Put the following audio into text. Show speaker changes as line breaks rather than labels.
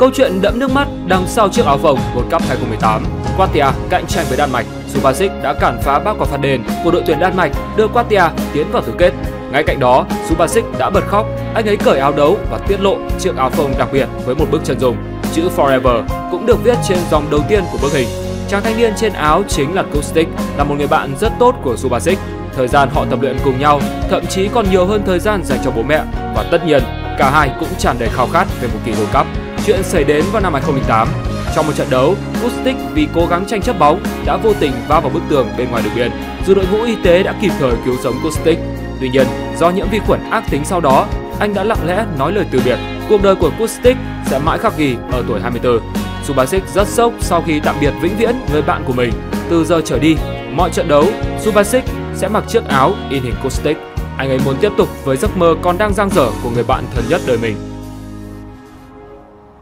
Câu chuyện đẫm nước mắt đằng sau chiếc áo phồng World Cup 2018. Quartia cạnh tranh với Đan Mạch, Subasic đã cản phá ba quả phạt đền của đội tuyển Đan Mạch đưa Quartia tiến vào tứ kết. Ngay cạnh đó, Subasic đã bật khóc. Anh ấy cởi áo đấu và tiết lộ chiếc áo phông đặc biệt với một bức chân dung. Chữ Forever cũng được viết trên dòng đầu tiên của bức hình. Chàng thanh niên trên áo chính là Kustik, là một người bạn rất tốt của Subasic. Thời gian họ tập luyện cùng nhau, thậm chí còn nhiều hơn thời gian dành cho bố mẹ. Và tất nhiên, cả hai cũng tràn đầy khao khát về một kỳ World Cup. Chuyện xảy đến vào năm 2008. Trong một trận đấu, Kustik vì cố gắng tranh chấp bóng đã vô tình va vào bức tường bên ngoài đường biên. Dù đội ngũ y tế đã kịp thời cứu sống Kustik, tuy nhiên do nhiễm vi khuẩn ác tính sau đó, anh đã lặng lẽ nói lời từ biệt. Cuộc đời của Kustik sẽ mãi khắc ghi ở tuổi 24. Subasic rất sốc sau khi tạm biệt vĩnh viễn người bạn của mình. Từ giờ trở đi, mọi trận đấu, Subasic sẽ mặc chiếc áo in hình Kustik. Anh ấy muốn tiếp tục với giấc mơ còn đang dang dở của người bạn thân nhất đời mình.